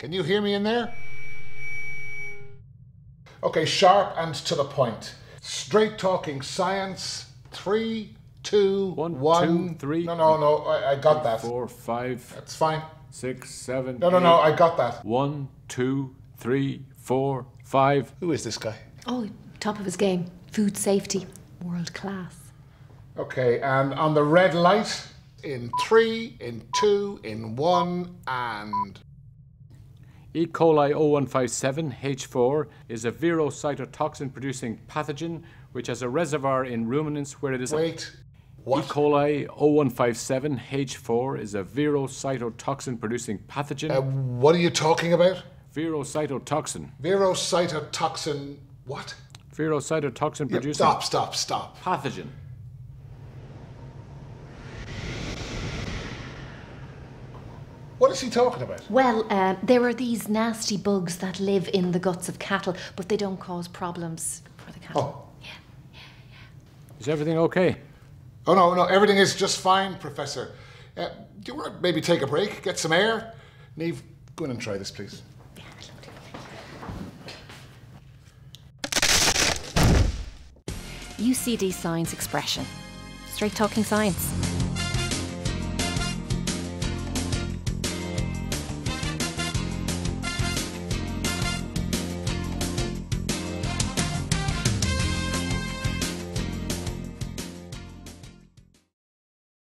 Can you hear me in there? Okay, sharp and to the point. Straight talking science. Three, two, One, one. two, three. No, no, no. I, I got that. Four, five, That's fine. six, seven. No, no, no. I got that. One, two, three, four, five. Who is this guy? Oh, top of his game. Food safety. World class. Okay, and on the red light, in three, in two, in one, and. E. coli 0157H4 is a verocytotoxin producing pathogen which has a reservoir in ruminants where it is. Wait. E. Coli 0157H4 is a verocytotoxin producing pathogen. Uh, what are you talking about? verocytotoxin. Verocytotoxin. What? Verocytotoxin Yeah, producing stop, stop, stop. pathogen. What is he talking about? Well, uh, there are these nasty bugs that live in the guts of cattle, but they don't cause problems for the cattle. Oh. Is everything okay? Oh, no, no, everything is just fine, Professor. Uh, do you want to maybe take a break, get some air? Niamh, go in and try this, please. UCD Science Expression. Straight talking science.